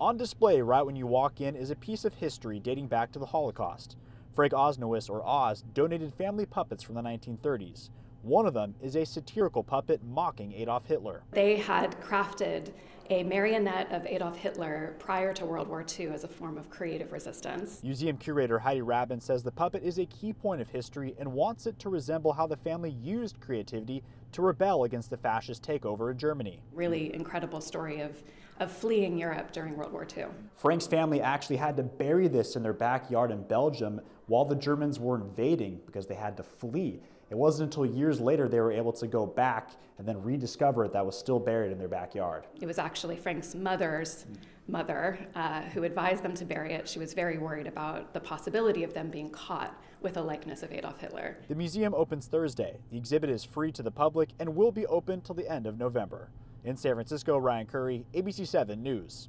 On display right when you walk in is a piece of history dating back to the Holocaust. Frank Oznowicz, or Oz, donated family puppets from the 1930s. One of them is a satirical puppet mocking Adolf Hitler. They had crafted a marionette of Adolf Hitler prior to World War II as a form of creative resistance. Museum curator Heidi Rabin says the puppet is a key point of history and wants it to resemble how the family used creativity to rebel against the fascist takeover in Germany. Really incredible story of, of fleeing Europe during World War II. Frank's family actually had to bury this in their backyard in Belgium while the Germans were invading because they had to flee. It wasn't until years later they were able to go back and then rediscover it that was still buried in their backyard. It was actually Frank's mother's mother uh, who advised them to bury it. She was very worried about the possibility of them being caught with a likeness of Adolf Hitler. The museum opens Thursday. The exhibit is free to the public and will be open till the end of November. In San Francisco, Ryan Curry, ABC 7 News.